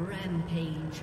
Rampage.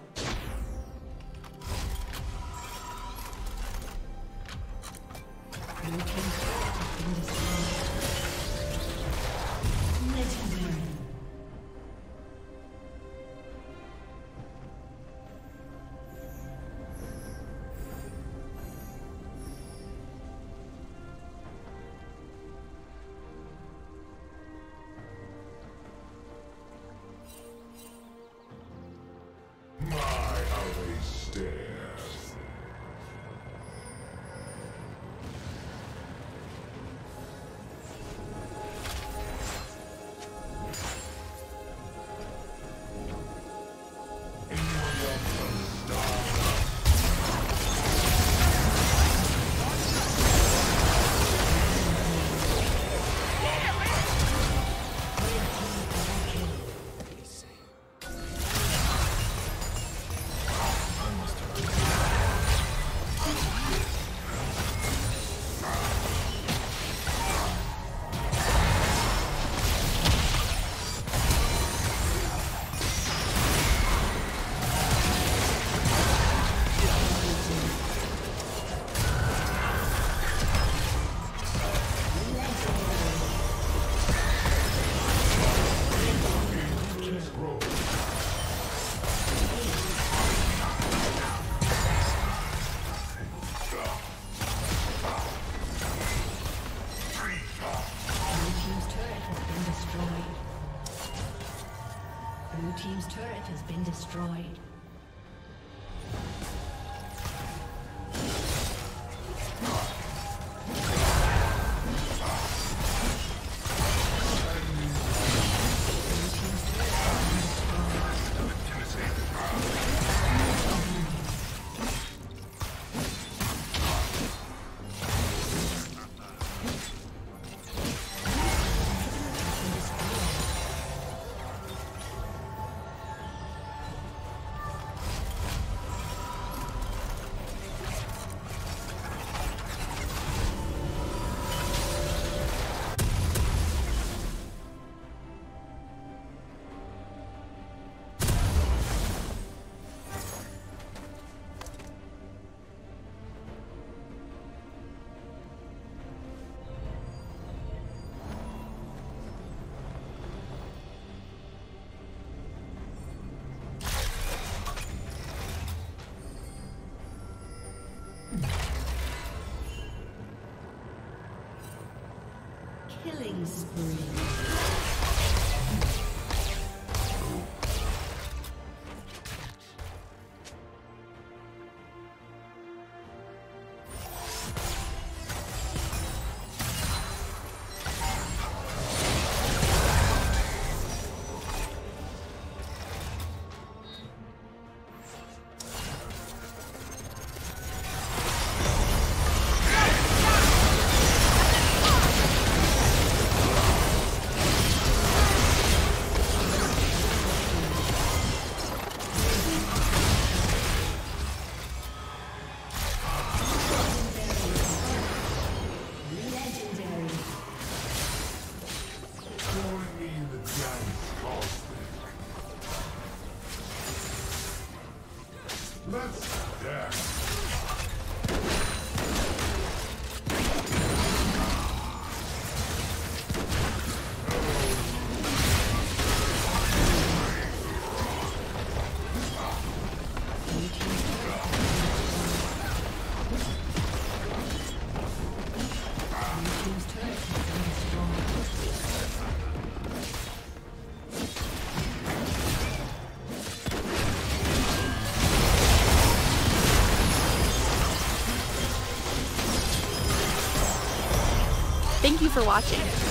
for watching.